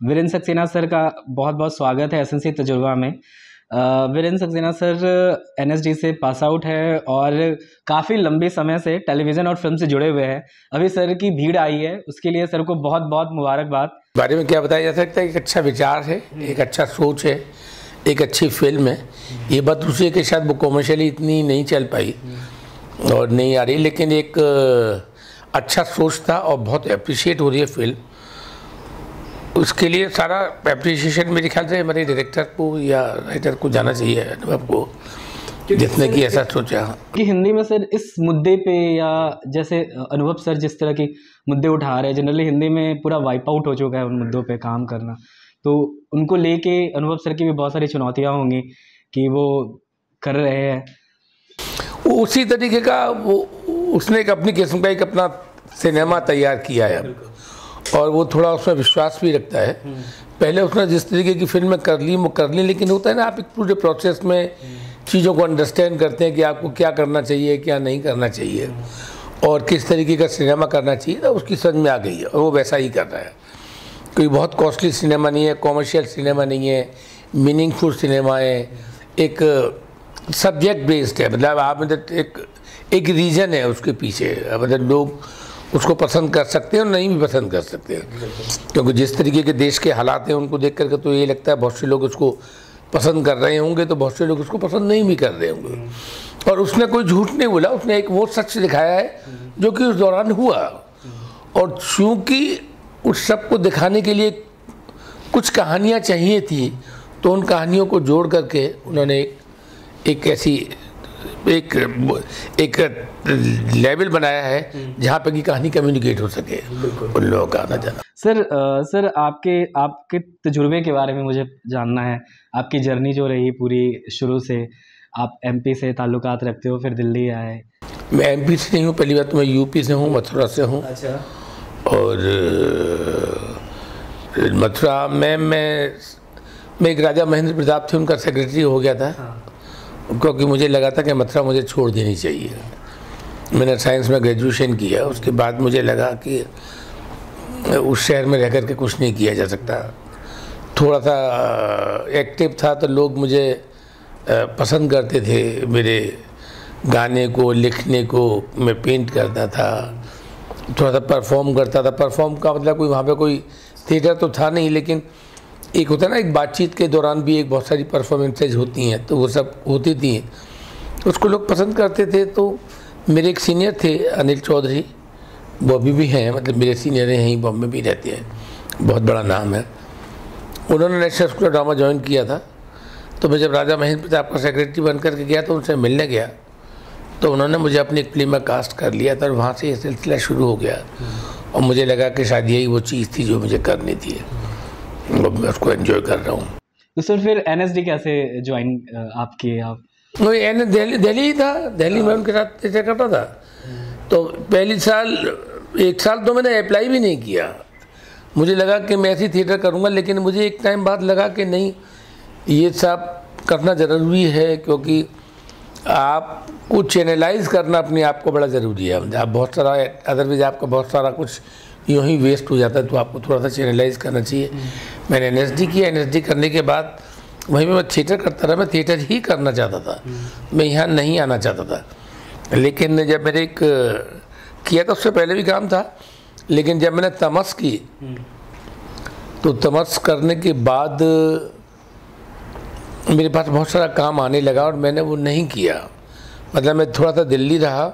Virendra Saxena sir का बहुत बहुत स्वागत है एसएनसी तजुर्बा में। वीरेंद्र सक्सेना सर एनएसडी से पास आउट है और काफ़ी लंबे समय से टेलीविज़न और फ़िल्म से जुड़े हुए हैं। अभी सर की भीड़ आई है, उसके लिए सर को बहुत बहुत मुबारकबाद। बारे में क्या बताया जा सकता है? एक अच्छा विचार है, एक अच्छा सोच है, एक अच्छी फ़िल्म है। ये बात दूसरे के साथ वो कॉमर्शियली इतनी नहीं चल पाई और नहीं आ रही, लेकिन एक अच्छा सोच था और बहुत अप्रिशिएट हो रही है फ़िल्म उसके लिए सारा अप्रिसिएशन मेरे ख्याल से हमारे डायरेक्टर को या राइटर को जाना चाहिए अनुभव को जितने की ऐसा सोचा कि हिंदी में सर इस मुद्दे पे या जैसे अनुभव सर जिस तरह के मुद्दे उठा रहे हैं जनरली हिंदी में पूरा वाइप आउट हो चुका है उन मुद्दों पे काम करना। तो उनको लेके अनुभव सर की भी बहुत सारी चुनौतियाँ होंगी कि वो कर रहे हैं। उसी तरीके का वो उसने एक अपनी किस्म का एक अपना सिनेमा तैयार किया है। और वो थोड़ा उसमें विश्वास भी रखता है। पहले उसने जिस तरीके की फ़िल्म कर ली, वो कर ली, लेकिन होता है ना, आप एक पूरे प्रोसेस में चीज़ों को अंडरस्टैंड करते हैं कि आपको क्या करना चाहिए, क्या नहीं करना चाहिए, और किस तरीके का सिनेमा करना चाहिए तो उसकी समझ में आ गई है, और वो वैसा ही कर रहा है। कोई बहुत कॉस्टली सिनेमा नहीं है कॉमर्शियल सिनेमा नहीं है मीनिंगफुल सिनेमा है, एक सब्जेक्ट बेस्ड है मतलब आप मतलब एक एक रीज़न है उसके पीछे मतलब लोग उसको पसंद कर सकते हैं और नहीं भी पसंद कर सकते हैं। क्योंकि जिस तरीके के देश के हालात हैं, उनको देख करके तो ये लगता है बहुत से लोग उसको पसंद कर रहे होंगे तो बहुत से लोग उसको पसंद नहीं भी कर रहे होंगे। और उसने कोई झूठ नहीं बोला, उसने एक वो सच दिखाया है, जो कि उस दौरान हुआ। और चूँकि उस सबको दिखाने के लिए कुछ कहानियाँ चाहिए थी तो उन कहानियों को जोड़ करके उन्होंने एक ऐसी एक एक लेवल बनाया है जहाँ पे की कहानी कम्युनिकेट हो सके उन लोगों का आना जाना। सर आ, सर आपके आपके तजुर्बे के बारे में मुझे जानना है। आपकी जर्नी जो रही पूरी शुरू से आप एमपी से ताल्लुकात रखते हो फिर दिल्ली आए। मैं एमपी से नहीं हूँ पहली बात तो मैं यूपी से हूँ मथुरा से हूँ। अच्छा। और मथुरा में मैं मैं एक राजा महेंद्र प्रताप थे उनका सेक्रेटरी हो गया था। हाँ। क्योंकि मुझे लगा था कि मथुरा मुझे छोड़ देनी चाहिए। मैंने साइंस में ग्रेजुएशन किया, उसके बाद मुझे लगा कि उस शहर में रह कर के कुछ नहीं किया जा सकता। थोड़ा सा एक्टिव था तो लोग मुझे पसंद करते थे मेरे गाने को, लिखने को, मैं पेंट करता था। थोड़ा सा परफॉर्म करता था। परफॉर्म का मतलब कोई, वहाँ पे कोई थिएटर तो था नहीं, लेकिन एक होता है ना, एक बातचीत के दौरान भी एक बहुत सारी परफॉर्मेंसेज होती हैं तो वो सब होती थी। उसको लोग पसंद करते थे तो मेरे एक सीनियर थे, अनिल चौधरी। वो अभी भी हैं मतलब मेरे सीनियर हैं, यहीं बॉम्बे भी रहते हैं। बहुत बड़ा नाम है। उन्होंने नेशनल स्कूल ड्रामा ज्वाइन किया था। तो मैं जब राजा महेंद्र प्रताप का सेक्रेटरी बन करके गया तो उनसे मिलने गया। तो उन्होंने मुझे अपनी एक फ़िल्म में कास्ट कर लिया था और वहाँ से ये सिलसिला शुरू हो गया। और मुझे लगा कि शायद यही वो चीज़ थी जो मुझे करनी थी। उसको एंजॉय कर रहा हूँ। तो सर फिर एनएसडी कैसे ज्वाइन आप किए आप? वही एन दिल्ली दिल्ली ही था। दिल्ली में उनके साथ ऐसे करता था। तो पहली साल एक साल तो मैंने अप्लाई भी नहीं किया। मुझे लगा कि मैं ऐसी थिएटर करूँगा लेकिन मुझे एक टाइम बाद लगा कि नहीं ये सब करना ज़रूरी है क्योंकि आपको चैनलाइज करना अपने आप को बड़ा ज़रूरी है। आप बहुत सारा अदरवाइज़ आपका बहुत सारा कुछ यूँ ही वेस्ट हो जाता है तो आपको थोड़ा सा चैनलाइज करना चाहिए। मैंने एनएसडी किया एनएसडी करने के बाद वहीं पर मैं थिएटर करता रहा, मैं थिएटर ही करना चाहता था। मैं यहाँ नहीं आना चाहता था। लेकिन जब मेरे एक किया था उससे पहले भी काम था, लेकिन जब मैंने तमस की तो तमस करने के बाद, मेरे पास बहुत सारा काम आने लगा और मैंने वो नहीं किया। मतलब मैं थोड़ा सा दिल्ली रहा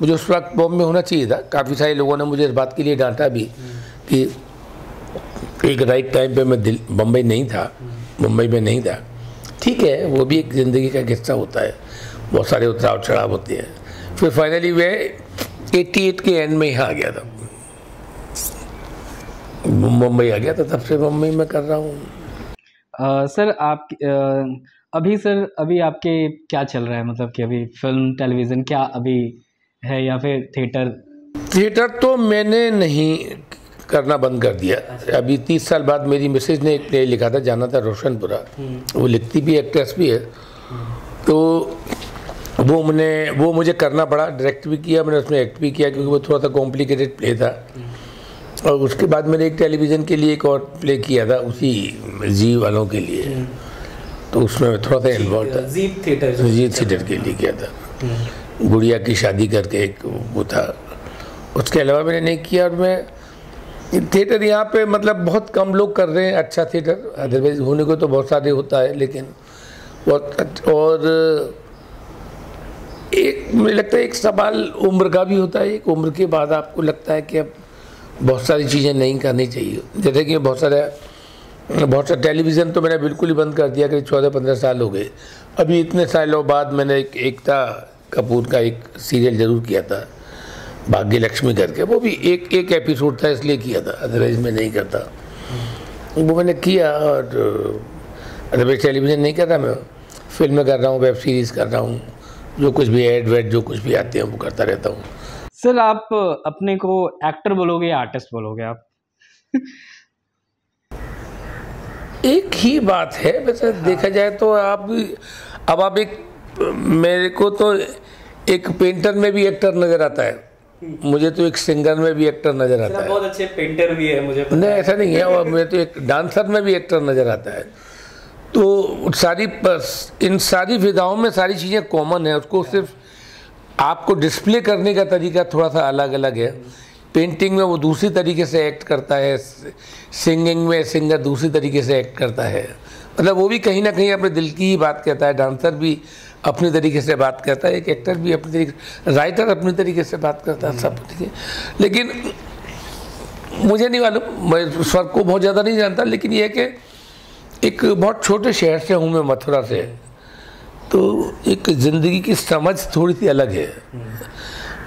मुझे उस वक्त बॉम्बे में होना चाहिए था। काफ़ी सारे लोगों ने मुझे इस बात के लिए डांटा भी कि एक राइट टाइम पे मैं बम्बई नहीं था। मुंबई में नहीं था। ठीक है, वो भी एक ज़िंदगी का हिस्सा होता है। बहुत सारे उतराव चढ़ाव होते हैं। फिर फाइनली वे 88 के एंड में यहाँ आ गया था। मुंबई आ गया था, तब से मुंबई में कर रहा हूँ। सर, आप अभी सर, अभी आपके क्या चल रहा है? मतलब कि अभी फ़िल्म टेलीविज़न क्या अभी है या फिर थिएटर थिएटर तो मैंने नहीं करना बंद कर दिया। अभी तीस साल बाद मेरी मिसेज ने एक प्ले लिखा था जाना था रोशनपुरा। वो लिखती भी एक्ट्रेस भी है। तो वो मैंने वो मुझे करना पड़ा। डायरेक्ट भी किया मैंने उसमें एक्ट भी किया क्योंकि वो थोड़ा सा कॉम्प्लिकेटेड प्ले था और उसके बाद मैंने एक टेलीविज़न के लिए एक और प्ले किया था उसी जी वालों के लिए। तो उसमें थोड़ा सा इन्वॉल्व था। जी थिएटर जी थिएटर के लिए किया था। गुड़िया की शादी करके एक वो था। उसके अलावा मैंने नहीं किया और मैं थिएटर यहाँ पे मतलब बहुत कम लोग कर रहे हैं अच्छा थिएटर अदरवाइज़ होने को तो बहुत सारे होता है, लेकिन बहुत और एक, मुझे लगता है एक सवाल उम्र का भी होता है, एक उम्र के बाद आपको लगता है कि अब बहुत सारी चीज़ें नहीं करनी चाहिए। जैसे कि बहुत सारे बहुत सारे टेलीविज़न तो मैंने बिल्कुल ही बंद कर दिया कि चौदह पंद्रह साल हो गए। अभी इतने सालों बाद मैंने एक, एकता कपूर का एक सीरियल ज़रूर किया था भाग्य लक्ष्मी करके। वो भी एक एक एपिसोड था इसलिए किया था अदरवाइज़ मैं नहीं करता। वो मैंने किया और अदरवाइज़ टेलीविज़न नहीं कर रहा मैं। फ़िल्म कर रहा हूँ वेब सीरीज़ कर रहा हूँ जो कुछ भी एड वेड जो कुछ भी आते हैं वो करता रहता हूँ। सर आप अपने को एक्टर बोलोगे या आर्टिस्ट बोलोगे आप? एक ही बात है वैसे हाँ। देखा जाए तो आप अब आप एक मेरे को तो एक पेंटर में भी एक्टर नज़र आता है। मुझे तो एक सिंगर में भी एक्टर नज़र आता है। बहुत अच्छे पेंटर भी है मुझे नहीं ऐसा नहीं है और मुझे तो एक डांसर में भी एक्टर नज़र आता है। तो सारी इन सारी विधाओं में सारी चीज़ें कॉमन है उसको सिर्फ़ आपको डिस्प्ले करने का तरीका थोड़ा सा अलग अलग है। पेंटिंग में वो दूसरी तरीके से एक्ट करता है सिंगिंग में सिंगर दूसरी तरीके से एक्ट करता है। मतलब वो भी कहीं ना कहीं अपने दिल की ही बात कहता है डांसर भी अपनी तरीके से बात करता है, एक एक्टर भी अपनी तरीके राइटर अपने तरीके से बात करता है, सब ठीक लेकिन मुझे नहीं मालूम, मैं स्वर्ग को बहुत ज़्यादा नहीं जानता, लेकिन यह कि एक बहुत छोटे शहर से हूँ मैं, मथुरा से। तो एक ज़िंदगी की समझ थोड़ी सी अलग है।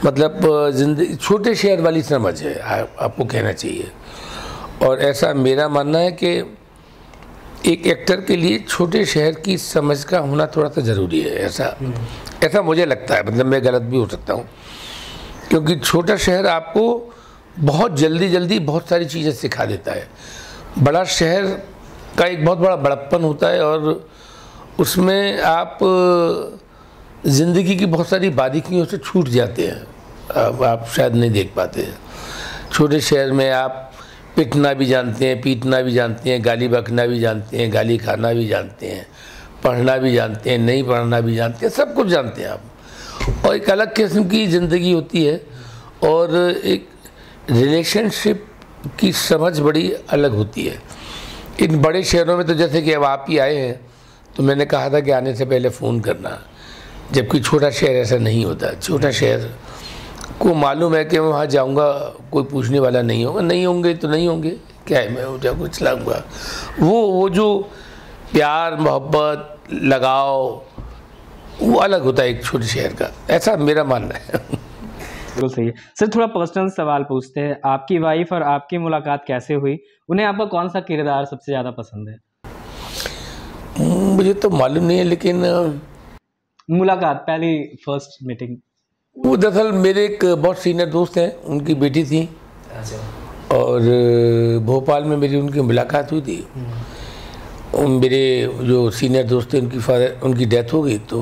मतलब ज़िंदगी, छोटे शहर वाली समझ है आपको कहना चाहिए। और ऐसा मेरा मानना है कि एक एक्टर के लिए छोटे शहर की समझ का होना थोड़ा सा ज़रूरी है, ऐसा। ऐसा मुझे लगता है मतलब मैं गलत भी हो सकता हूँ। क्योंकि छोटा शहर आपको बहुत जल्दी जल्दी बहुत सारी चीज़ें सिखा देता है। बड़ा शहर का एक बहुत बड़ा बड़प्पन होता है और उसमें आप, ज़िंदगी की बहुत सारी बारीकियों से छूट जाते हैं। अब आप शायद नहीं देख पाते छोटे शहर में आप पिटना भी जानते हैं, पीटना भी जानते हैं, गाली बकना भी जानते हैं, गाली खाना भी जानते हैं, पढ़ना भी जानते हैं, नहीं पढ़ना भी जानते हैं, सब कुछ जानते हैं आप। और एक अलग किस्म की ज़िंदगी होती है और एक रिलेशनशिप की समझ बड़ी अलग होती है। इन बड़े शहरों में तो जैसे कि अब आप ही आए हैं तो मैंने कहा था कि आने से पहले फ़ोन करना, जबकि छोटा शहर ऐसा नहीं होता। छोटा शहर को मालूम है कि मैं वहाँ जाऊँगा कोई पूछने वाला नहीं होगा। नहीं होंगे तो नहीं होंगे। क्या है मैं उठा कुछ चलाऊँगा वो वो जो प्यार मोहब्बत लगाव वो अलग होता है एक छोटे शहर का। ऐसा मेरा मानना है। बिल्कुल सही है। सर थोड़ा पर्सनल सवाल पूछते हैं। आपकी वाइफ और आपकी मुलाकात कैसे हुई? उन्हें आपका कौन सा किरदार सबसे ज़्यादा पसंद है? मुझे तो मालूम नहीं है लेकिन मुलाकात पहली फ़र्स्ट मीटिंग वो दरअसल मेरे एक बहुत सीनियर दोस्त हैं उनकी बेटी थी। अच्छा। और भोपाल में मेरी उनकी मुलाकात हुई थी। मेरे जो सीनियर दोस्त थे उनकी फादर उनकी डेथ हो गई तो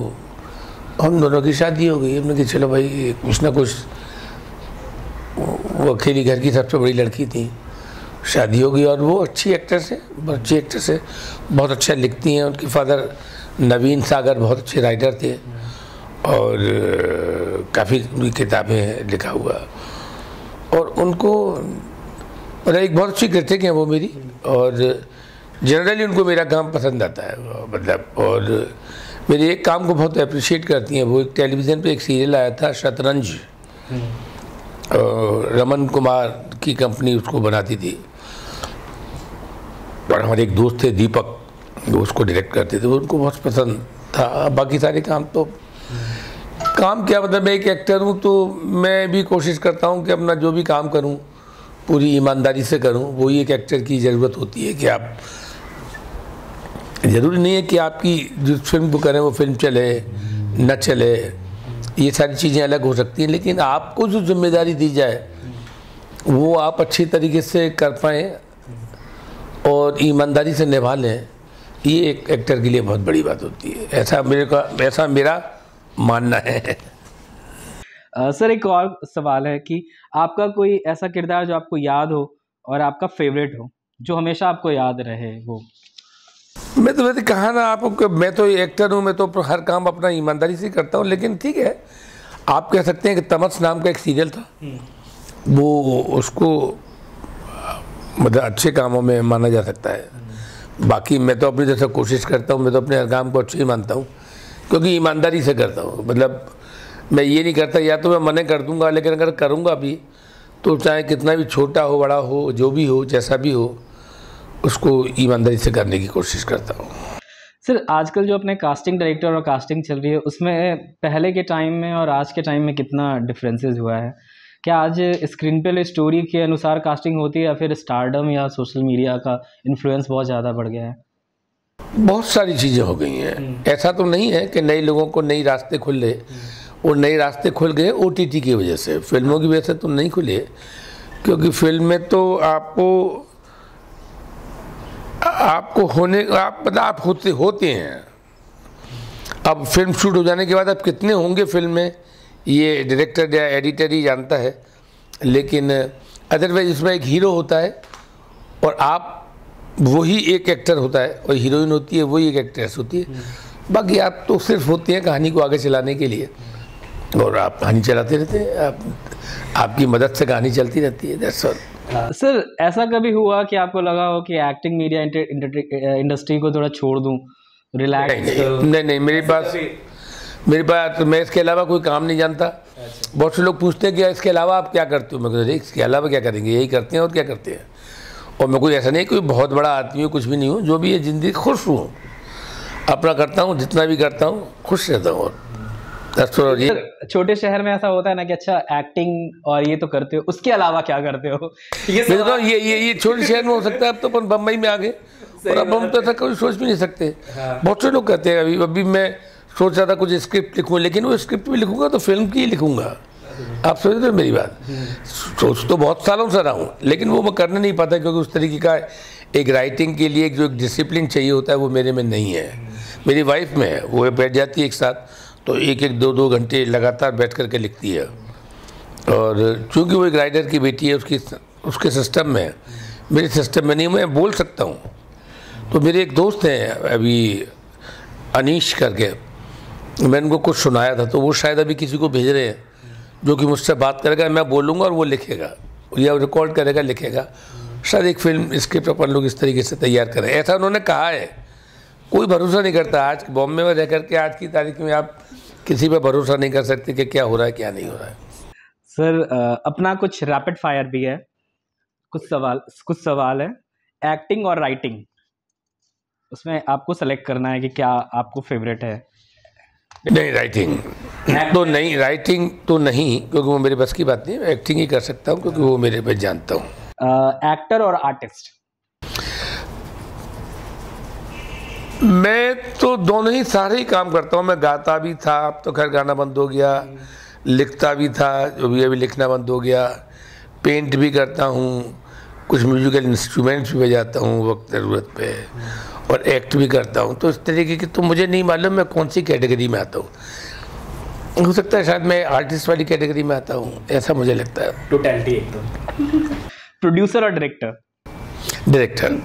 हम दोनों की शादी हो गई। हमने कहा चलो भाई कुछ ना कुछ वो अकेली घर की सबसे बड़ी लड़की थी। शादी हो गई। और वो अच्छी एक्ट्रेस है बहुत अच्छी एक्ट्रेस है बहुत अच्छा लिखती हैं। उनके फादर नवीन सागर बहुत अच्छे राइटर थे। और काफ़ी किताबें लिखा हुआ। और उनको मतलब एक बहुत अच्छी कृतिक हैं वो मेरी। और जनरली उनको मेरा काम पसंद आता है मतलब। और मेरे एक काम को बहुत अप्रिशिएट करती हैं वो एक टेलीविज़न पे एक सीरियल आया था शतरंज। रमन कुमार की कंपनी उसको बनाती थी। और हमारे एक दोस्त थे दीपक वो उसको डायरेक्ट करते थे वो उनको बहुत पसंद था। बाकी सारे काम तो काम क्या मतलब मैं एक एक्टर हूँ तो मैं भी कोशिश करता हूँ कि अपना जो भी काम करूँ, पूरी ईमानदारी से करूँ, वही एक एक्टर की ज़रूरत होती है कि आप ज़रूरी नहीं है कि आपकी जो फ़िल्म को करें, वो फ़िल्म चले, न चले, ये सारी चीज़ें अलग हो सकती हैं, लेकिन आपको जो ज़िम्मेदारी दी जाए, वो आप अच्छी तरीके से कर पाएँ और ईमानदारी से निभा लें, ये एक एक्टर के लिए बहुत बड़ी बात होती है। ऐसा मेरे का ऐसा मेरा मानना है। सर एक और सवाल है कि आपका कोई ऐसा किरदार जो आपको याद हो और आपका फेवरेट हो जो हमेशा आपको याद रहे वो मैं तो वैसे कहा ना आपको मैं तो एक्टर हूँ मैं तो हर काम अपना ईमानदारी से करता हूँ लेकिन ठीक है आप कह सकते हैं कि तमस नाम का एक सीरियल था। हम्म। वो उसको मतलब अच्छे कामों में माना जा सकता है। बाकी मैं तो अपनी जैसा कोशिश करता हूँ मैं तो अपने हर काम को अच्छे ही मानता हूँ। क्योंकि ईमानदारी से करता हूँ। मतलब मैं ये नहीं करता, या तो मैं मना कर दूँगा, लेकिन अगर करूँगा भी तो चाहे कितना भी छोटा हो, बड़ा हो, जो भी हो, जैसा भी हो, उसको ईमानदारी से करने की कोशिश करता हूँ। सर, आजकल जो अपने कास्टिंग डायरेक्टर और कास्टिंग चल रही है, उसमें पहले के टाइम में और आज के टाइम में कितना डिफरेंसेस हुआ है? क्या आज स्क्रीन पे स्टोरी के अनुसार कास्टिंग होती है या फिर स्टारडम या सोशल मीडिया का इन्फ्लुएंस बहुत ज़्यादा बढ़ गया है? बहुत सारी चीज़ें हो गई हैं। हम्म। ऐसा तो नहीं है कि नए लोगों को नई रास्ते खुल रहे। हम्म। और नए रास्ते खुल गए ओटीटी की वजह से। फ़िल्मों की वजह से तो नहीं खुले क्योंकि फ़िल्म में तो आपको आपको होने आप मतलब आप होते होते हैं। अब फ़िल्म शूट हो जाने के बाद अब कितने होंगे फ़िल्म में ये डायरेक्टर या एडिटर ही जानता है। लेकिन अदरवाइज़ इसमें एक हीरो होता है और आप वही एक एक्टर होता है और हीरोइन होती है वही एक एक्ट्रेस होती है। बाकी आप तो सिर्फ़ होते हैं कहानी को आगे चलाने के लिए। और आप कहानी चलाते रहते हैं आप आपकी मदद से कहानी चलती रहती है दैट्स ऑल सर ऐसा कभी हुआ कि आपको लगा हो कि एक्टिंग मीडिया इंडस्ट्री को थोड़ा छोड़ दूँ? रिलैक्स नहीं नहीं, नहीं नहीं मेरे पास मेरे पास तो मैं इसके अलावा कोई काम नहीं जानता। अच्छा। बहुत से लोग पूछते हैं कि इसके अलावा आप क्या करते हो? मैं कहते इसके अलावा क्या करेंगे? यही करते हैं और क्या करते हैं? और मैं कोई ऐसा नहीं कोई बहुत बड़ा आदमी हूँ कुछ भी नहीं हूँ जो भी है ज़िंदगी खुश हूँ। अपना करता हूँ जितना भी करता हूँ खुश रहता हूँ और छोटे शहर में ऐसा होता है ना कि अच्छा एक्टिंग और ये तो करते हो उसके अलावा क्या करते हो? ये तो ये ये ये छोटे शहर में हो सकता है अब तो अपन बम्बई में आ गए और अब हम तो ऐसा कभी सोच भी नहीं सकते। हाँ। बहुत से लोग कहते हैं अभी अभी मैं सोच रहा था कुछ स्क्रिप्ट लिखूँ लेकिन वो स्क्रिप्ट भी लिखूँगा तो फ़िल्म की ही लिखूँगा। आप समझ रहे मेरी बात? सोच तो बहुत सालों से रहा हूँ, लेकिन वो मैं करने नहीं पाता क्योंकि उस तरीके का एक राइटिंग के लिए जो एक डिसिप्लिन चाहिए होता है वो मेरे में नहीं है। मेरी वाइफ में है, वो बैठ जाती है एक साथ तो एक एक दो दो घंटे लगातार बैठ करके लिखती है। और चूँकि वो एक राइटर की बेटी है, उसकी उसके सिस्टम में मेरे सिस्टम में नहीं, मैं बोल सकता हूँ। तो मेरे एक दोस्त हैं अभी अनीश करके, मैंने उनको कुछ सुनाया था तो वो शायद अभी किसी को भेज रहे हैं। जो कि मुझसे बात करेगा मैं बोलूँगा और वो लिखेगा। या रिकॉर्ड करेगा लिखेगा। शायद एक फ़िल्म स्क्रिप्ट अपन लोग इस तरीके से तैयार करें। ऐसा उन्होंने कहा है। कोई भरोसा नहीं करता। आज बॉम्बे में रह करके आज की तारीख में आप किसी पर भरोसा नहीं कर सकते कि क्या हो रहा है क्या नहीं हो रहा है। सर अपना कुछ रैपिड फायर भी है। कुछ सवाल कुछ सवाल है। एक्टिंग और राइटिंग उसमें आपको सेलेक्ट करना है कि क्या आपको फेवरेट है। नहीं राइटिंग तो नहीं राइटिंग तो नहीं क्योंकि वो मेरे बस की बात नहीं एक्टिंग ही कर सकता हूँ क्योंकि वो मेरे पे जानता हूँ। एक्टर और आर्टिस्ट मैं तो दोनों ही सारे ही काम करता हूँ। मैं गाता भी था अब तो खैर गाना बंद हो गया लिखता भी था जो भी अभी लिखना बंद हो गया। पेंट भी करता हूँ कुछ म्यूजिकल इंस्ट्रूमेंट्स भी बजाता हूँ वक्त ज़रूरत पे और एक्ट भी करता हूँ। तो इस तरीके की तो मुझे नहीं मालूम मैं कौन सी कैटेगरी में आता हूँ। हो सकता है शायद मैं आर्टिस्ट वाली कैटेगरी में आता हूँ ऐसा मुझे लगता है। टोटलिटी एकदम प्रोड्यूसर और डायरेक्टर डायरेक्टर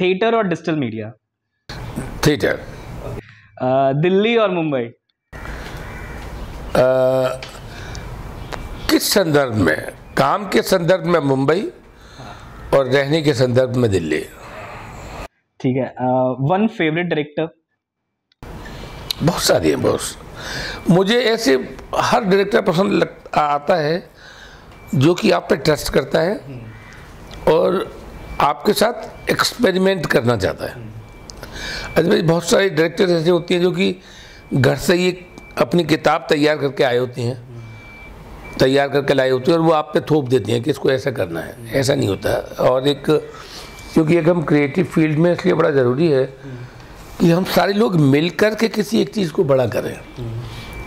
थिएटर और डिजिटल मीडिया थिएटर दिल्ली और मुंबई? किस संदर्भ में? काम के संदर्भ में मुंबई और रहने के संदर्भ में दिल्ली। ठीक है वन फेवरेट डायरेक्टर बहुत सारी है बहुत। मुझे ऐसे हर डायरेक्टर पसंद आता है जो कि आप पे ट्रस्ट करता है और आपके साथ एक्सपेरिमेंट करना चाहता है। अदरवाइज़ बहुत सारे डायरेक्टर ऐसे होती हैं जो कि घर से ही अपनी किताब तैयार करके आए होती हैं। तैयार करके लाए होती है और वो आप पे थोप देती हैं कि इसको ऐसा करना है, ऐसा नहीं होता। और एक, क्योंकि एक हम क्रिएटिव फ़ील्ड में इसलिए बड़ा ज़रूरी है कि हम सारे लोग मिलकर के किसी एक चीज़ को बड़ा करें।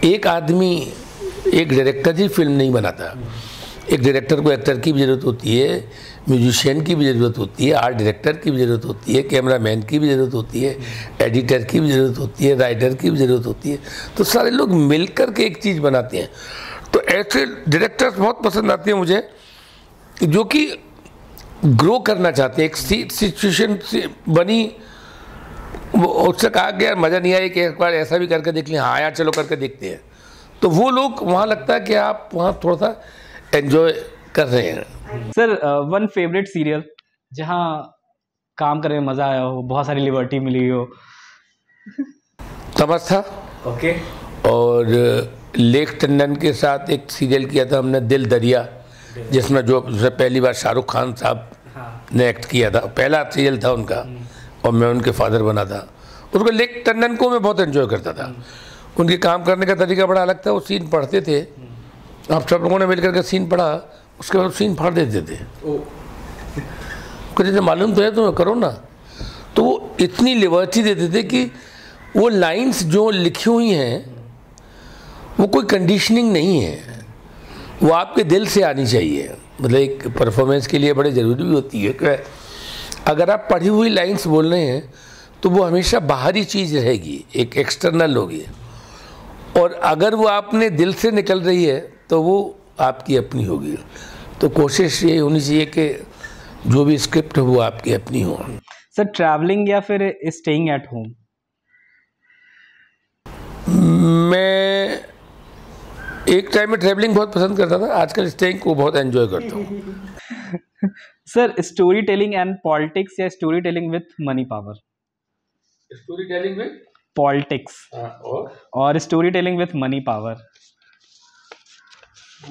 एक आदमी, एक डायरेक्टर ही फ़िल्म नहीं बनाता। एक डायरेक्टर को एक्टर की भी ज़रूरत होती है म्यूजिशियन की भी ज़रूरत होती है आर्ट डायरेक्टर की भी ज़रूरत होती है कैमरा मैन की भी ज़रूरत होती है एडिटर की भी ज़रूरत होती है राइटर की भी ज़रूरत होती है। तो सारे लोग मिलकर के एक चीज़ बनाते हैं। तो ऐसे डायरेक्टर्स बहुत पसंद आते हैं मुझे, जो कि ग्रो करना चाहते हैं। एक सिचुएशन बनी वो उससे कहा कि यार मज़ा नहीं आया कि एक बार ऐसा भी करके देख लें। हाँ यार चलो करके देखते हैं। तो वो लोग वहाँ लगता है कि आप वहाँ थोड़ा सा एंजॉय कर रहे हैं। सर वन फेवरेट सीरियल जहाँ काम करने में मज़ा आया हो बहुत सारी लिबर्टी मिली हो। तमस था ओके और लेख टंडन के साथ एक सीरियल किया था हमने दिल दरिया जिसमें जो पहली बार शाहरुख खान साहब हाँ। ने एक्ट किया था। पहला सीरियल था उनका। और मैं उनके फादर बना था। उसको लेख टंडन को मैं बहुत एंजॉय करता था। उनके काम करने का तरीका बड़ा अलग था वो सीन पढ़ते थे। आप सब लोगों ने मिलकर के सीन पढ़ा उसके बाद सीन फाड़ देते थे। जैसे मालूम तो है तो करो ना। तो वो इतनी लिबर्टी देते थे कि वो लाइंस जो लिखी हुई हैं वो कोई कंडीशनिंग नहीं है। वो आपके दिल से आनी चाहिए। मतलब एक परफॉर्मेंस के लिए बड़े ज़रूरी भी होती है कि अगर आप पढ़ी हुई लाइंस बोल रहे हैं तो वो हमेशा बाहरी चीज़ रहेगी एक एक्सटर्नल होगी। और अगर वो आपने दिल से निकल रही है तो वो आपकी अपनी होगी। तो कोशिश ये होनी चाहिए कि जो भी स्क्रिप्ट हो वो आपकी अपनी हो। सर ट्रैवलिंग या फिर स्टेइंग एट होम मैं एक टाइम में ट्रैवलिंग बहुत पसंद करता था आजकल स्टेइंग को बहुत एंजॉय करता हूँ। Sir story telling and politics या storytelling with money power storytelling में पॉलिटिक्स और storytelling with money power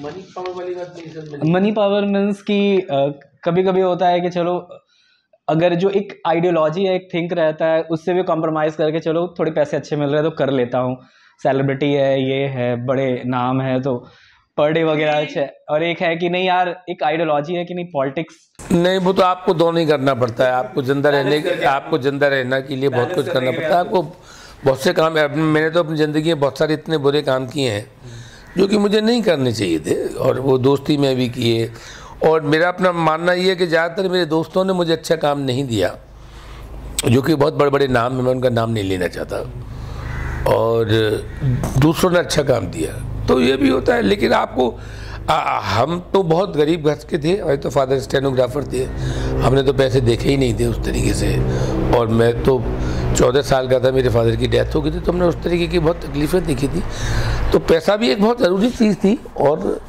money power वाली बात नहीं समझ मनी पावर मीन्स कि कभी कभी होता है कि चलो अगर जो एक आइडियोलॉजी है एक थिंक रहता है उससे भी कॉम्प्रोमाइज़ करके चलो थोड़े पैसे अच्छे मिल रहे हैं तो कर लेता हूँ। सेलिब्रिटी है ये है बड़े नाम है तो पर डे वगैरह अच्छा। और एक है कि नहीं यार एक आइडियोलॉजी है कि नहीं पॉलिटिक्स नहीं वो तो आपको दोनों ही करना पड़ता है। आपको ज़िंदा रहने आपको ज़िंदा रहने के लिए बहुत कुछ करना पड़ता है। आपको बहुत से काम मैंने तो अपनी ज़िंदगी में बहुत सारे इतने बुरे काम किए हैं जो कि मुझे नहीं करने चाहिए थे और वो दोस्ती में भी किए। और मेरा अपना मानना ये है कि ज़्यादातर मेरे दोस्तों ने मुझे अच्छा काम नहीं दिया जो कि बहुत बड़े बड़े नाम है मैं उनका नाम नहीं लेना चाहता। और दूसरों ने अच्छा काम दिया। तो ये भी होता है। लेकिन आपको आ, हम तो बहुत गरीब घर के थे हमारे तो फादर स्टेनोग्राफर थे। हमने तो पैसे देखे ही नहीं थे उस तरीके से। और मैं तो चौदह साल का था मेरे फादर की डेथ हो गई थी तो हमने उस तरीके की बहुत तकलीफ़ें देखी थी। तो पैसा भी एक बहुत ज़रूरी चीज़ थी और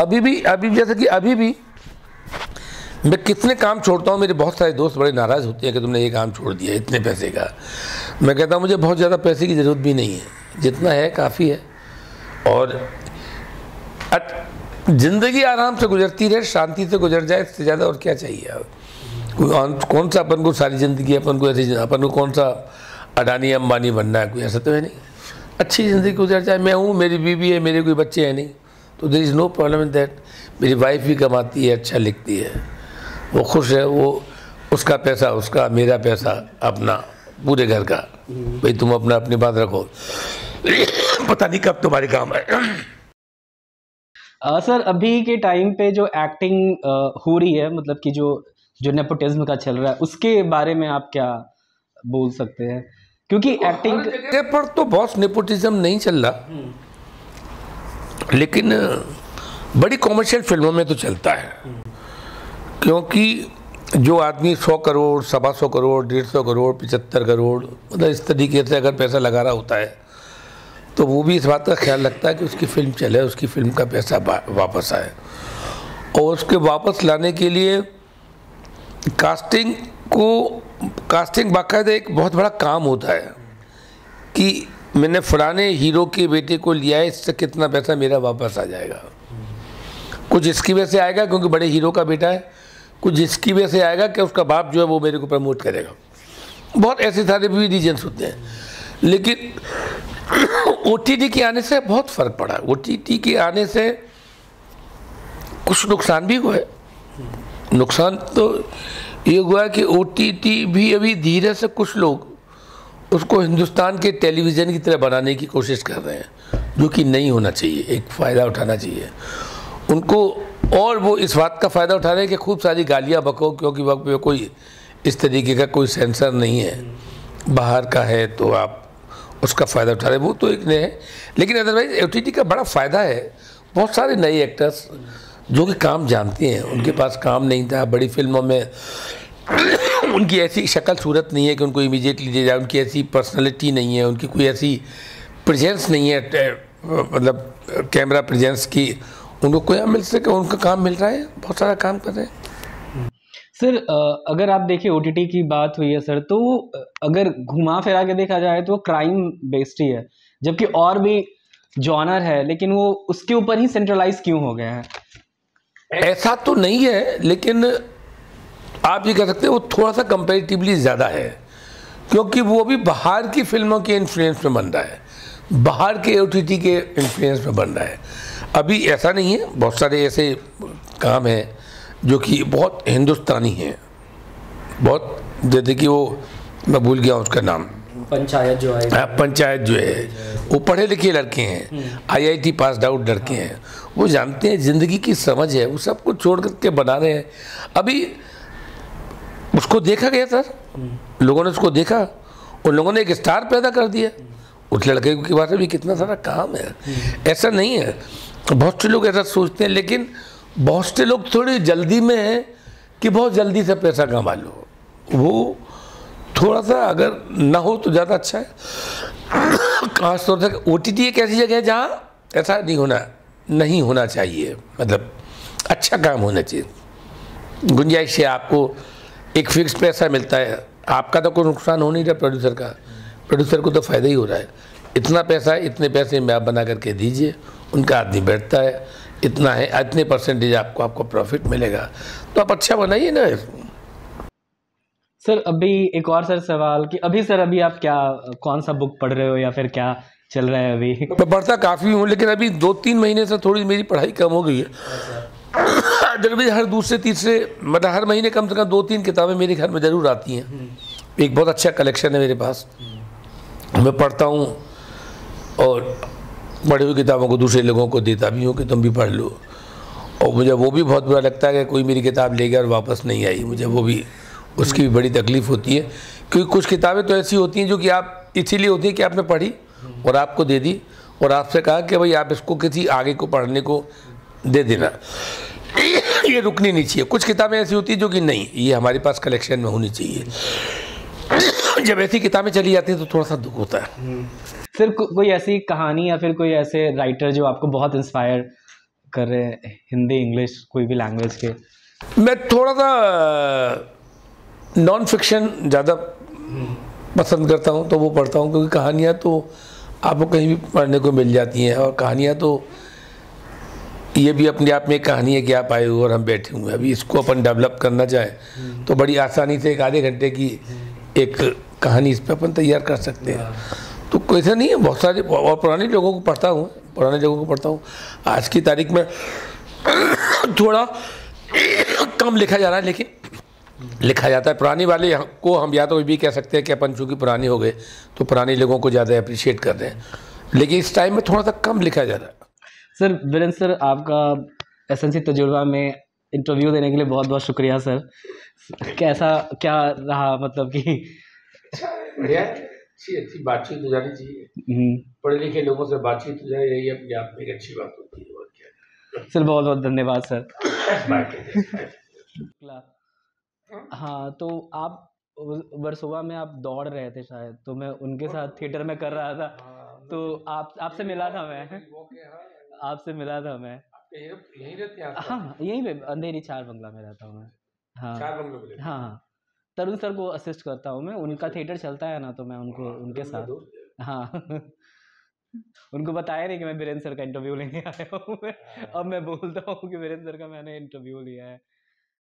अभी भी अभी जैसे कि अभी भी मैं कितने काम छोड़ता हूँ मेरे बहुत सारे दोस्त बड़े नाराज़ होते हैं कि तुमने ये काम छोड़ दिया इतने पैसे का। मैं कहता हूँ मुझे बहुत ज़्यादा पैसे की ज़रूरत भी नहीं है। जितना है काफ़ी है। और ज़िंदगी आराम से गुजरती रहे, शांति से गुजर जाए, इससे ज़्यादा और क्या चाहिए कोई कौन सा अपन को सारी ज़िंदगी, अपन को ऐसी अपन को कौन सा अडानी, अंबानी बनना है? कोई ऐसा तो है नहीं। अच्छी ज़िंदगी गुजर जाए। मैं हूँ, मेरी बीवी है, मेरे कोई बच्चे हैं नहीं। तो there is no problem in that मेरी वाइफ भी कमाती है अच्छा लिखती है। वो खुश है, वो उसका पैसा, उसका, मेरा पैसा, अपना, पूरे घर का। भाई तुम अपना अपनी बात रखो। पता नहीं कब तुम्हारे काम है आ, सर अभी के टाइम पे जो एक्टिंग आ, हो रही है मतलब कि जो जो नेपोटिज्म का चल रहा है उसके बारे में आप क्या बोल सकते हैं? क्योंकि एक्टिंग पर तो बहुत नेपोटिज्म नहीं चल रहा। लेकिन बड़ी कॉमर्शियल फ़िल्मों में तो चलता है। क्योंकि जो आदमी सौ करोड़ सवा सौ करोड़ डेढ़ सौ करोड़ पचहत्तर करोड़ मतलब इस तरीके से अगर पैसा लगा रहा होता है तो वो भी इस बात का ख्याल रखता है कि उसकी फ़िल्म चले, उसकी फ़िल्म का पैसा वापस आए। और उसके वापस लाने के लिए कास्टिंग को, कास्टिंग बाकायदा एक बहुत बड़ा काम होता है कि मैंने फलाने हीरो के बेटे को लिया है, इससे कितना पैसा मेरा वापस आ जाएगा। कुछ इसकी वजह से आएगा क्योंकि बड़े हीरो का बेटा है। कुछ इसकी वजह से आएगा कि उसका बाप जो है वो मेरे को प्रमोट करेगा। बहुत ऐसे सारे भी रीजन्स होते हैं। लेकिन ओटीटी के आने से बहुत फ़र्क पड़ा। ओटीटी के आने से कुछ नुकसान भी हुआ है नुकसान तो ये हुआ कि ओटीटी भी अभी धीरे से कुछ लोग उसको हिंदुस्तान के टेलीविज़न की तरह बनाने की कोशिश कर रहे हैं, जो कि नहीं होना चाहिए, एक फ़ायदा उठाना चाहिए। उनको और वो इस बात का फ़ायदा उठा रहे हैं कि खूब सारी गालियाँ बको, क्योंकि वक्त पे कोई इस तरीके का कोई सेंसर नहीं है। बाहर का है तो आप उसका फ़ायदा उठा रहे वो तो एक नए है। लेकिन अदरवाइज़ ओ का बड़ा फ़ायदा है। बहुत सारे नए एक्टर्स जो कि काम जानते हैं। उनके पास काम नहीं था। बड़ी फ़िल्मों में उनकी ऐसी शक्ल सूरत नहीं है कि उनको इमीडिएटली दे जाए। उनकी ऐसी पर्सनैलिटी नहीं है। उनकी कोई ऐसी प्रजेंस नहीं है। मतलब कैमरा प्रजेंस की। उनको कोई मिल सके। उनका काम मिल रहा है। बहुत सारा काम कर रहे हैं। सर अगर आप देखिए ओ की बात हुई है सर तो अगर घुमा फिरा के देखा जाए तो वो क्राइम बेस्ड ही है। जबकि और भी जॉनर है, लेकिन वो उसके ऊपर ही सेंट्रलाइज क्यों हो गया है? ऐसा तो नहीं है, लेकिन आप ये कह सकते हैं वो थोड़ा सा कंपेरेटिवली ज़्यादा है। क्योंकि वो भी बाहर की फ़िल्मों के इन्फ्लुएंस में बन रहा है। बाहर के ओटीटी के इन्फ्लुएंस में बन रहा है। अभी ऐसा नहीं है, बहुत सारे ऐसे काम हैं जो कि बहुत हिंदुस्तानी हैं। बहुत जैसे कि वो मैं भूल गया उसका नाम। पंचायत जो है। हाँ, पंचायत जो है। वो पढ़े लिखे लड़के हैं। आईआईटी पास आउट लड़के हैं। वो जानते हैं ज़िंदगी की समझ है। वो सब कुछ छोड़ करके बना रहे हैं। अभी उसको देखा गया सर लोगों ने उसको देखा। उन लोगों ने एक स्टार पैदा कर दिया। उस लड़के के बारे में कितना सारा काम है। ऐसा नहीं है। बहुत से लोग ऐसा सोचते हैं लेकिन बहुत से लोग थोड़ी जल्दी में हैं कि बहुत जल्दी से पैसा कमा लो। वो थोड़ा सा अगर ना हो तो ज़्यादा अच्छा है। खासतौर से ओ टी एक ऐसी जगह है जहाँ ऐसा नहीं होना नहीं होना चाहिए। मतलब अच्छा काम होना चाहिए। गुंजाइश है, आपको एक फिक्स पैसा मिलता है। आपका तो कोई नुकसान हो नहीं रहा प्रोड्यूसर का। प्रोड्यूसर को तो फ़ायदा ही हो रहा है। इतना पैसा, इतने पैसे में आप बना करके दीजिए, उनका आदमी बैठता है। इतना है इतने परसेंटेज आपको आपको प्रॉफिट मिलेगा। तो आप अच्छा बनाइए ना। सर अभी एक और सर सवाल कि अभी सर अभी आप क्या कौन सा बुक पढ़ रहे हो या फिर क्या चल रहा है अभी? मैं पढ़ता काफ़ी हूँ लेकिन अभी दो तीन महीने से थोड़ी मेरी पढ़ाई कम हो गई है। जब हर दूसरे तीसरे मतलब हर महीने कम से कम दो तीन किताबें मेरे घर में ज़रूर आती हैं। एक बहुत अच्छा कलेक्शन है मेरे पास। मैं पढ़ता हूँ और पढ़ी हुई किताबों को दूसरे लोगों को देता भी हूँ कि तुम भी पढ़ लो। और मुझे वो भी बहुत बुरा लगता है कि कोई मेरी किताब ले गया और वापस नहीं आई। मुझे वो भी, उसकी भी बड़ी तकलीफ़ होती है। क्योंकि कुछ किताबें तो ऐसी होती हैं जो कि आप, इसीलिए होती हैं कि आपने पढ़ी और आपको दे दी और आपसे कहा कि भाई आप इसको किसी आगे को पढ़ने को दे देना। ये रुकनी नहीं चाहिए। कुछ किताबें ऐसी होती हैं जो कि नहीं, ये हमारे पास कलेक्शन में होनी चाहिए। जब ऐसी किताबें चली जाती हैं तो थोड़ा सा दुख होता है। फिर को, कोई ऐसी कहानी या फिर कोई ऐसे राइटर जो आपको बहुत इंस्पायर कर रहे हैं हिंदी इंग्लिश कोई भी लैंग्वेज के? मैं थोड़ा सा नॉन फिक्शन ज़्यादा पसंद करता हूँ तो वो पढ़ता हूँ क्योंकि कहानियाँ तो आपको कहीं भी पढ़ने को मिल जाती हैं और कहानियाँ तो ये भी अपने आप में एक कहानी है कि आप आए हुए और हम बैठे हुए हैं। अभी इसको अपन डेवलप करना चाहें तो बड़ी आसानी से एक आधे घंटे की एक कहानी इस पर अपन तैयार कर सकते हैं। तो ऐसा नहीं है बहुत सारे और पुराने लोगों को पढ़ता हूँ पुराने लोगों को पढ़ता हूँ। आज की तारीख में थोड़ा कम लिखा जा रहा है लेकिन लिखा जाता है। पुरानी वाले को हम या तो भी कह सकते हैं कि अपन चूँकि पुरानी हो गए तो पुराने लोगों को ज़्यादा अप्रिशिएट कर रहे हैं। लेकिन इस टाइम में थोड़ा सा कम लिखा जा रहा है। सर वीरेंद्र सर आपका एस एन तजुर्बा में इंटरव्यू देने के लिए बहुत बहुत शुक्रिया सर। कैसा क्या रहा मतलब कि अच्छी अच्छी बातचीत हो जानी चाहिए। हम्म। पढ़े लिखे लोगों से बातचीत हो जाए यही अपने आप में एक अच्छी बात होती है और क्या। सर बहुत बहुत धन्यवाद सर। हाँ तो आप वर्सोवा में आप दौड़ रहे थे शायद तो मैं उनके साथ थिएटर में कर रहा था। हाँ, तो आप आपसे मिला था मैं। आपसे मिला था मैं। यहीं रहते हैं हाँ यहीं पे अंधेरी चार बंगला में रहता हूँ मैं। हाँ। चार बंगला हाँ हाँ। तरुण सर को असिस्ट करता हूँ मैं। उनका थिएटर चलता है ना तो मैं उनको हाँ, उनके साथ। हाँ। उनको बताया नहीं कि मैं वीरेंद्र सर का इंटरव्यू लेने आया हूँ मैं। हाँ। अब मैं बोलता हूँ कि वीरेंद्र सर का मैंने इंटरव्यू लिया है।